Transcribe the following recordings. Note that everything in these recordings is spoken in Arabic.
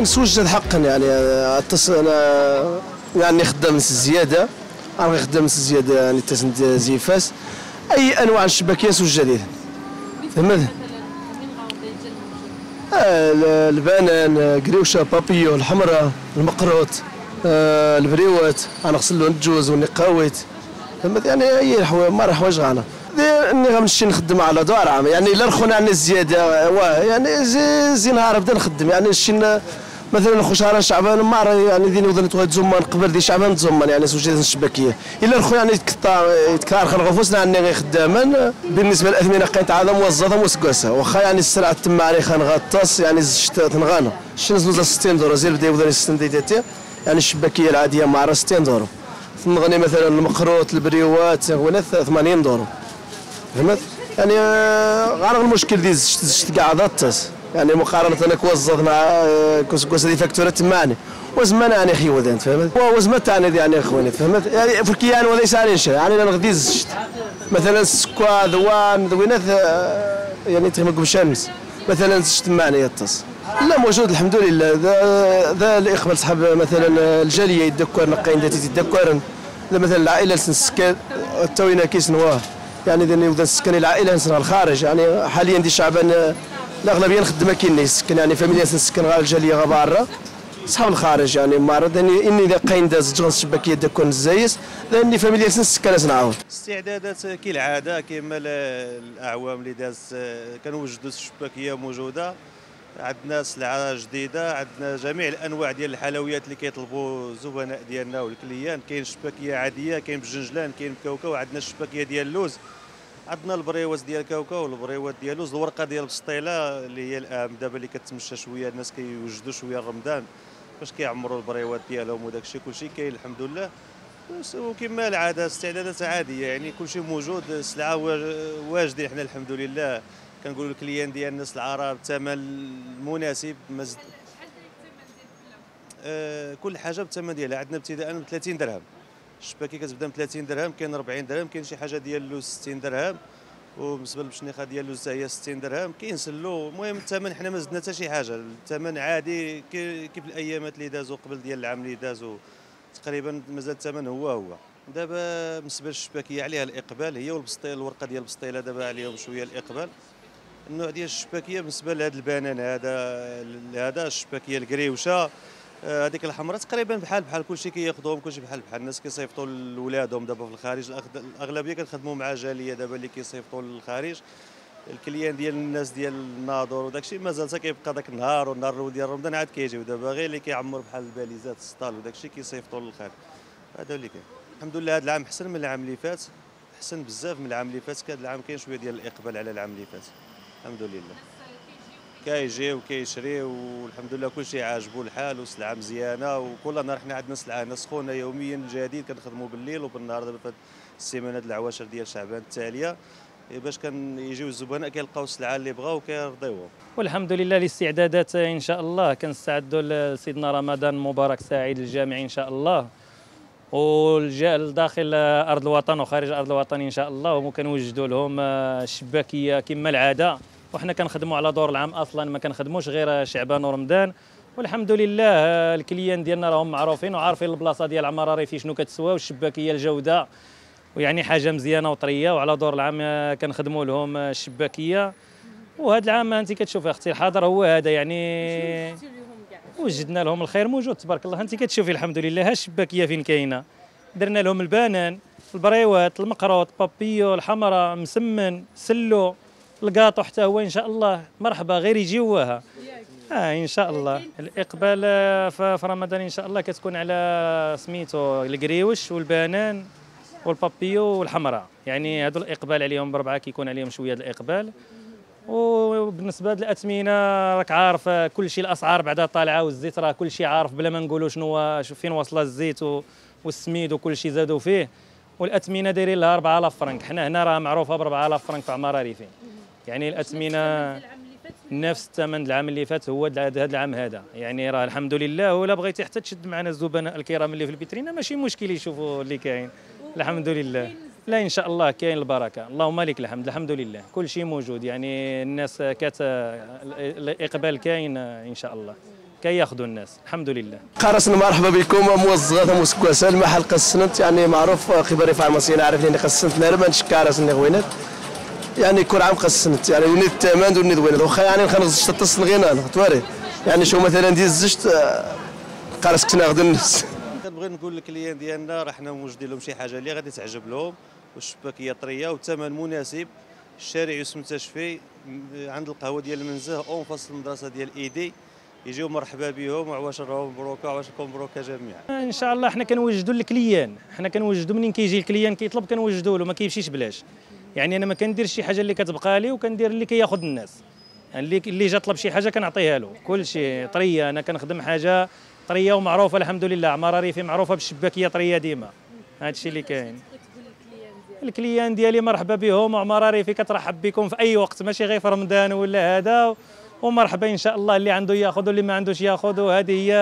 نسوجد حقا يعني اتصل يعني خدام زياده أنا خدام زياده يعني تسند زيفاس أي أنواع الشبكيه سجدت فهمت؟ آه، البنان قريوشه بابيو الحمراء المقروط آه، البريوات أنا نغسل له الجوز والنقاويت. فهمت؟ يعني أي ما حوايج غانا اني غنمشي نخدم على دار عام يعني الا رخونا عن الزيادة واه يعني زي, زي نهار نبدا نخدم يعني شي مثلا خو شهر شعبان ما يعني دين وذن تواد زمان قبل دي شعبان زمان يعني سوجي الشبكيه الا رخو يعني يتكثر يتكثر خلق فوسنا عني غير خداما بالنسبة للاثمنه قيت عاد موظفة مسكوسه واخا يعني السرعة تماري خان غطاس يعني تنغانا شنو 60 دورو زير بدا يوذن 60 ديتاتي يعني الشبكيه العادية مع 60 دورو. نغني مثلا المقروط البريوات ولا 80 دورو. فهمت؟ يعني آه، غير المشكل دي زشت كاع ضطس يعني مقارنة أنا كوظف مع آه، كوس دي فاكتورة تماني. وزمان يعني خي وذنت فهمت؟ وزمان تاني يعني اخواني فهمت؟ يعني في الكيان وليس على شيء. يعني أنا غدي زشت. مثلا سكوا ذوان ذوينات آه، يعني تغمق بشمس. مثلا زشت ماني يتص لا موجود الحمد لله. ذا ذا الاخوان صحاب مثلا الجالية يدكر نقين داتي يدكرن مثلا العائلة سنسكان توينا كيس نواه يعني إذا يبدا السكن العائلة نسنا الخارج. يعني حاليا دي شعبان الأغلبية نخدم كاين يسكن. يعني فاميليا نسكن غير الجالية غا برا. صحاب الخارج يعني معرض. يعني إني إذا قاين داز جغن الشبكيه تكون الزايس لأني فاميليا نسكن نعاود. استعدادات كالعاده كما الأعوام اللي داز كنوجدوا الشبكيه موجودة. عندنا سلعه جديدة عندنا جميع الأنواع ديال الحلويات اللي كيطلبوا الزبناء ديالنا والكليان. كاين شباكية عادية كاين بجنجلان كاين بكاوكاو عندنا الشباكية ديال اللوز. عندنا البريوات ديال الكاوكاو والبريوات ديال اللوز الورقة ديال البسطيلة اللي هي الاهم دابا اللي كتمشى شوية الناس كيوجدوا شوية رمضان. باش كيعمروا البريوات ديالهم وداك الشيء كلشي كاين الحمد لله. وكما العادة استعدادات عادية يعني كلشي موجود. السلعه واجدين حنا الحمد لله. كنقولوا ال client ديال الناس العرب الثمن المناسب مزد آه كل حاجة بالثمن ديالها. عندنا ابتداء ب 30 درهم. الشباكي كتبدا ب 30 درهم كاين 40 درهم كاين شي حاجة ديال اللوز 60 درهم. وبالنسبة للبشنيخة ديال اللوز هي 60 درهم. كاين سلو. المهم الثمن حنا ما زدنا حتى شي حاجة. الثمن عادي كيف الأيامات اللي دازوا قبل ديال العام اللي دازوا تقريبا مازال الثمن هو هو. دابا بالنسبة للشباكية عليها الإقبال. هي والبسطيله الورقة ديال البسطيلة دابا عليهم شوية الإقبال. النوع ديال الشباكية بالنسبة لهذا البنان هذا هذا الشباكية القريوشة. آه، هذيك الحمراء تقريبا بحال بحال كلشي كياخذوهم كلشي بحال بحال الناس كيصيفطوا لولادهم دابا في الخارج. الأغلبية كنخدموا مع جالية دابا اللي كيصيفطوا للخارج. الكليان ديال الناس ديال الناظور وداك الشيء مازال تيبقى داك النهار والنهار الأول ديال رمضان عاد كيجيو. دابا غير اللي كيعمر بحال الباليزات السطال وداك الشيء كيصيفطوا للخارج. هذا اللي كاين. الحمد لله هذا العام أحسن من العام اللي فات. أحسن بزاف من العام اللي فات كان العام كاين شوية ديال الإقبال على العام اللي فات. الحمد لله. كيجي وكيشري والحمد لله كل شيء عاجبو الحال وسلعة مزيانة وكل نهار حنا عندنا سلعة سخونه يوميا جديد كنخدموا بالليل وبالنهار دابا في السيمانات العواشر ديال شعبان التالية. باش كان يجيو الزبناء كيلقاو السلعة اللي بغاو وكيرضيوهم والحمد لله الاستعدادات إن شاء الله. كنستعدوا لسيدنا رمضان مبارك سعيد للجميع إن شاء الله. والجاء داخل أرض الوطن وخارج أرض الوطن إن شاء الله. وكنوجدوا لهم الشباكية كما العادة. وحنا كنخدموا على دور العام أصلا ما كنخدموش غير شعبان ورمضان. والحمد لله ال client ديالنا راهم معروفين وعارفين البلاصة ديال عمراري في شنو كتسوى والشباكية الجودة. ويعني حاجة مزيانة وطرية وعلى دور العام كنخدموا لهم الشباكية. وهذا العام انت كتشوفي أختي الحاضر هو هذا يعني وجدنا لهم الخير موجود تبارك الله. انت كتشوفي الحمد لله الشباكية فين كاينة. درنا لهم البنان البريوات المقروط بابيو الحمراء مسمن سلو. القاطو حتى هو إن شاء الله. مرحبا غير يجيوها آه إن شاء الله. الإقبال في رمضان إن شاء الله كتكون على سميتو القريوش والبنان والبابيو والحمراء. يعني هذو الإقبال عليهم بربعة كيكون عليهم شوية الإقبال. وبالنسبة للاثمنه راك عارف كل شيء الأسعار بعدا طالعة والزيت راه كل شيء عارف بلا ما نقولوا شنو فين وصل الزيت والسميد وكل شيء زادوا فيه. والأثمنة دايرين لها 4000 فرنك. حنا هنا راه معروفة ب 4000 فرنك في عمارة ريفين. يعني الأثمنة نفس الثمن العام اللي فات هو هذا العام هذا. يعني راه الحمد لله ولا بغيتي حتى تشد معنا الزبناء الكرام اللي في البيترينا ماشي مشكل يشوفوا اللي كاين. الحمد لله. لا إن شاء الله كاين البركة. اللهم لك الحمد الحمد لله. كل شيء موجود. يعني الناس كات الإقبال كاين إن شاء الله. كياخذوا الناس. الحمد لله. قارسنا مرحبا بكم. موزغات مسكوسة. المحل قسنت يعني معروف رفاع المصينة عارف لاني قسنت نرمان شكارس اللي غوينات يعني كل عام قسنت يعني ونيت التامان ونيت وين واخا يعني خنغز تتصل غينا تواري يعني شو مثلا دي الزجت آه، قارس كنا غدا الناس. كنبغي نقول للكليان ديالنا راه حنا موجدين لهم شي حاجة اللي غادي تعجب لهم. والشباكيه طرية والثمن مناسب. الشارع يوسف متشفي م- عند القهوة ديال المنزه اون فصل المدرسة ديال إيدي. يجيو مرحبا بهم وعواشرهم مبروكه وعواشركم مبروكه جميعا. إن شاء الله حنا كنوجدوا لل client حنا كنوجدوا منين كيجي ال client كيطلب كنوجدوا له ما كيمشيش بلاش. يعني أنا ما كنديرش شي حاجة اللي كتبقى لي وكندير اللي كياخذ الناس. يعني اللي اللي جا طلب شي حاجة كنعطيها له. كل شيء طرية أنا كنخدم حاجة طرية ومعروفة الحمد لله عماره ريفي معروفة بالشباكية طرية ديما. هذا الشيء اللي كاين. ال client ديالي مرحبا بهم وعماره ريفي كترحب بكم في أي وقت. ماشي غير في رمضان ولا هذا. ومرحبا إن شاء الله اللي عنده ياخذ واللي ما عندوش ياخذ. وهذه هي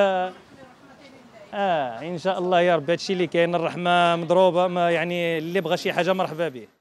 آه إن شاء الله يا رب. هادشي اللي كاين. الرحمة مضروبة ما يعني اللي بغى شي حاجة مرحبا به.